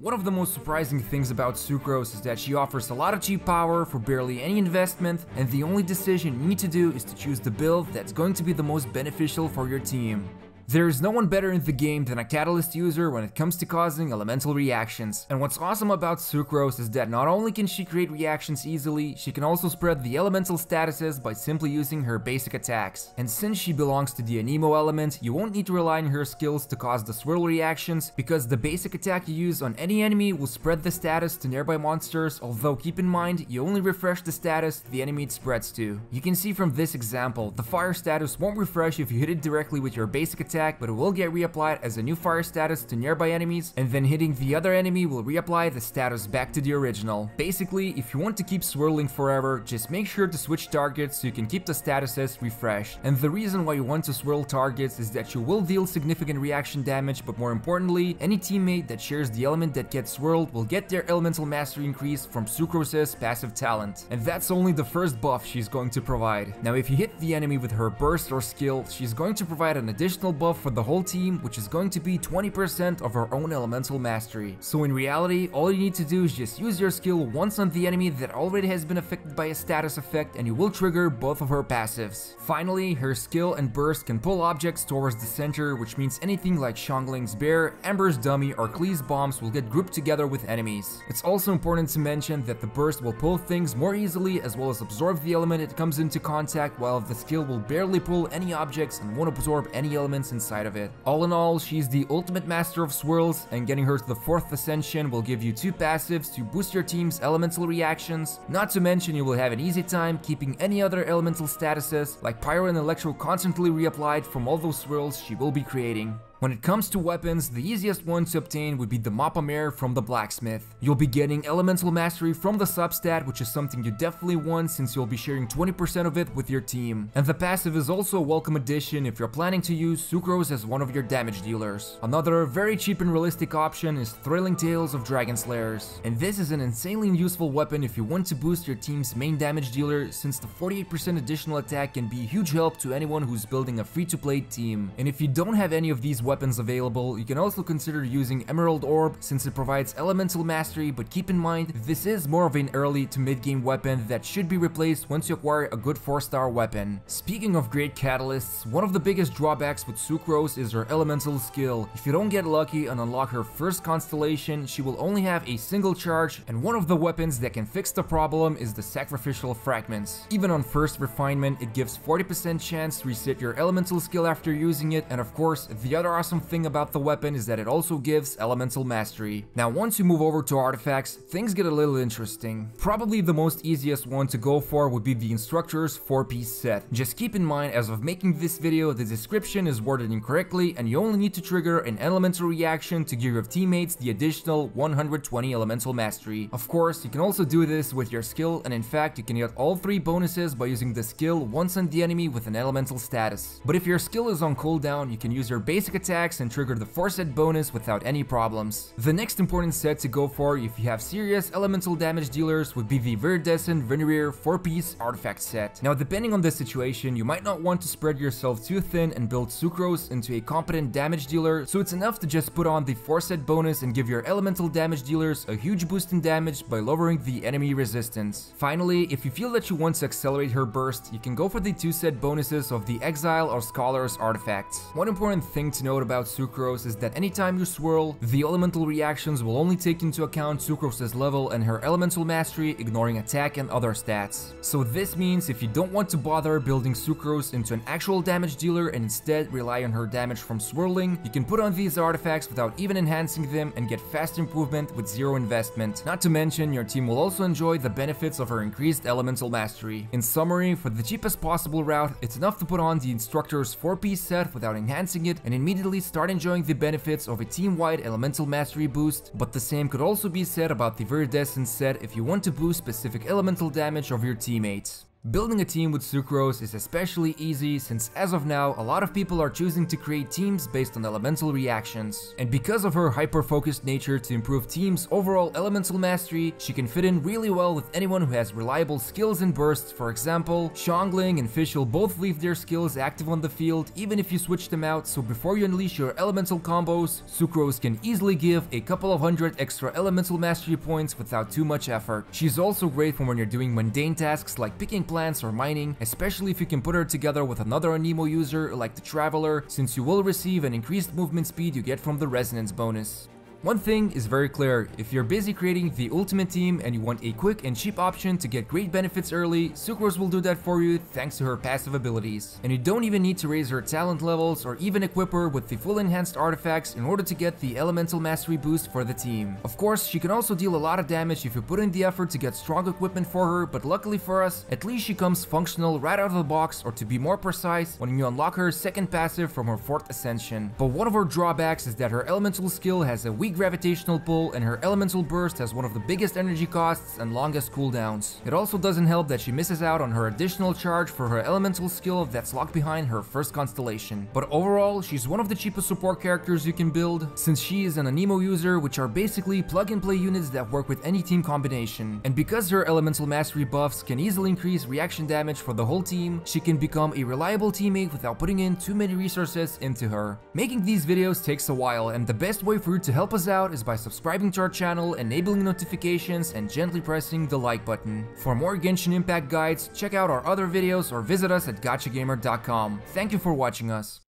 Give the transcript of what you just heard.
One of the most surprising things about Sucrose is that she offers a lot of cheap power for barely any investment, and the only decision you need to do is to choose the build that's going to be the most beneficial for your team. There is no one better in the game than a Catalyst user when it comes to causing elemental reactions. And what's awesome about Sucrose is that not only can she create reactions easily, she can also spread the elemental statuses by simply using her basic attacks. And since she belongs to the Anemo element, you won't need to rely on her skills to cause the swirl reactions, because the basic attack you use on any enemy will spread the status to nearby monsters, although keep in mind, you only refresh the status the enemy it spreads to. You can see from this example, the fire status won't refresh if you hit it directly with your basic attack attack, but it will get reapplied as a new fire status to nearby enemies, and then hitting the other enemy will reapply the status back to the original. Basically, if you want to keep swirling forever, just make sure to switch targets so you can keep the statuses refreshed. And the reason why you want to swirl targets is that you will deal significant reaction damage, but more importantly, any teammate that shares the element that gets swirled will get their elemental mastery increase from Sucrose's passive talent. And that's only the first buff she's going to provide. Now if you hit the enemy with her burst or skill, she's going to provide an additional buff for the whole team, which is going to be 20% of our own elemental mastery. So in reality, all you need to do is just use your skill once on the enemy that already has been affected by a status effect and you will trigger both of her passives. Finally, her skill and burst can pull objects towards the center, which means anything like Xiangling's bear, Amber's dummy, or Klee's bombs will get grouped together with enemies. It's also important to mention that the burst will pull things more easily as well as absorb the element it comes into contact, while the skill will barely pull any objects and won't absorb any elements inside of it. All in all, she's the ultimate master of swirls, and getting her to the 4th Ascension will give you two passives to boost your team's elemental reactions. Not to mention you will have an easy time keeping any other elemental statuses, like Pyro and Electro constantly reapplied from all those swirls she will be creating. When it comes to weapons, the easiest one to obtain would be the Mappa Mare from the blacksmith. You'll be getting elemental mastery from the substat, which is something you definitely want since you'll be sharing 20% of it with your team. And the passive is also a welcome addition if you're planning to use Sucrose as one of your damage dealers. Another very cheap and realistic option is Thrilling Tales of Dragon Slayers. And this is an insanely useful weapon if you want to boost your team's main damage dealer since the 48% additional attack can be a huge help to anyone who's building a free-to-play team. And if you don't have any of these weapons available, you can also consider using Emerald Orb since it provides elemental mastery, but keep in mind, this is more of an early to mid-game weapon that should be replaced once you acquire a good 4-star weapon. Speaking of great catalysts, one of the biggest drawbacks with Sucrose is her elemental skill. If you don't get lucky and unlock her first constellation, she will only have a single charge, and one of the weapons that can fix the problem is the Sacrificial Fragments. Even on first refinement, it gives 40% chance to reset your elemental skill after using it, and of course, the other awesome thing about the weapon is that it also gives elemental mastery. Now once you move over to artifacts, things get a little interesting. Probably the most easiest one to go for would be the instructor's 4-piece set. Just keep in mind as of making this video, the description is worded incorrectly and you only need to trigger an elemental reaction to give your teammates the additional 120 elemental mastery. Of course, you can also do this with your skill and in fact you can get all three bonuses by using the skill once on the enemy with an elemental status. But if your skill is on cooldown, you can use your basic attack attacks and trigger the 4 set bonus without any problems. The next important set to go for if you have serious elemental damage dealers would be the Viridescent Venerer 4-piece artifact set. Now depending on the situation, you might not want to spread yourself too thin and build Sucrose into a competent damage dealer, so it's enough to just put on the 4 set bonus and give your elemental damage dealers a huge boost in damage by lowering the enemy resistance. Finally, if you feel that you want to accelerate her burst, you can go for the 2 set bonuses of the Exile or Scholar's artifacts. One important thing to note note about Sucrose is that anytime you swirl, the elemental reactions will only take into account Sucrose's level and her elemental mastery, ignoring attack and other stats. So this means if you don't want to bother building Sucrose into an actual damage dealer and instead rely on her damage from swirling, you can put on these artifacts without even enhancing them and get fast improvement with zero investment. Not to mention, your team will also enjoy the benefits of her increased elemental mastery. In summary, for the cheapest possible route, it's enough to put on the instructor's 4-piece set without enhancing it and immediately immediately start enjoying the benefits of a team-wide elemental mastery boost, but the same could also be said about the Viridescent set if you want to boost specific elemental damage of your teammates. Building a team with Sucrose is especially easy since as of now, a lot of people are choosing to create teams based on elemental reactions. And because of her hyper-focused nature to improve teams' overall elemental mastery, she can fit in really well with anyone who has reliable skills and bursts. For example, Xiangling and Fischl both leave their skills active on the field even if you switch them out, so before you unleash your elemental combos, Sucrose can easily give a couple of hundred extra elemental mastery points without too much effort. She's also great for when you're doing mundane tasks like picking plants or mining, especially if you can put her together with another Anemo user like the Traveler, since you will receive an increased movement speed you get from the Resonance bonus. One thing is very clear, if you're busy creating the ultimate team and you want a quick and cheap option to get great benefits early, Sucrose will do that for you thanks to her passive abilities. And you don't even need to raise her talent levels or even equip her with the full enhanced artifacts in order to get the elemental mastery boost for the team. Of course, she can also deal a lot of damage if you put in the effort to get strong equipment for her, but luckily for us, at least she comes functional right out of the box or to be more precise, when you unlock her second passive from her fourth ascension. But one of her drawbacks is that her elemental skill has a weak weak gravitational pull and her elemental burst has one of the biggest energy costs and longest cooldowns. It also doesn't help that she misses out on her additional charge for her elemental skill that's locked behind her first constellation. But overall, she's one of the cheapest support characters you can build, since she is an Anemo user which are basically plug-and-play units that work with any team combination. And because her elemental mastery buffs can easily increase reaction damage for the whole team, she can become a reliable teammate without putting in too many resources into her. Making these videos takes a while and the best way for you to help us us out is by subscribing to our channel, enabling notifications, and gently pressing the like button. For more Genshin Impact guides, check out our other videos or visit us at gachagamer.com. Thank you for watching us.